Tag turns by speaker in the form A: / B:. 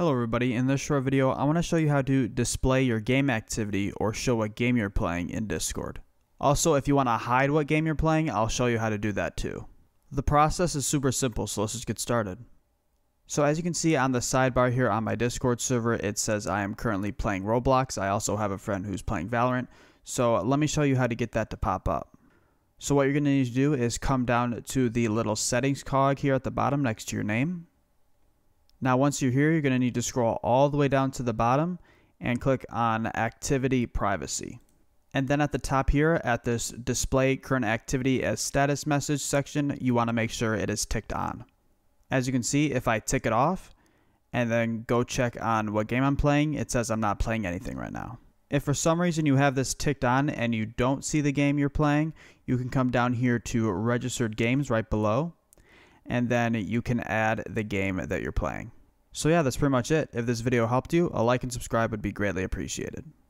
A: Hello everybody, in this short video I want to show you how to display your game activity or show what game you're playing in Discord. Also, if you want to hide what game you're playing, I'll show you how to do that too. The process is super simple, so let's just get started. So as you can see on the sidebar here on my Discord server, it says I am currently playing Roblox. I also have a friend who's playing Valorant. So let me show you how to get that to pop up. So what you're going to need to do is come down to the little settings cog here at the bottom next to your name. Now once you're here, you're going to need to scroll all the way down to the bottom and click on Activity Privacy. And then at the top here at this Display Current Activity as Status Message section, you want to make sure it is ticked on. As you can see, if I tick it off and then go check on what game I'm playing, it says I'm not playing anything right now. If for some reason you have this ticked on and you don't see the game you're playing, you can come down here to registered games right below and then you can add the game that you're playing. So yeah, that's pretty much it. If this video helped you, a like and subscribe would be greatly appreciated.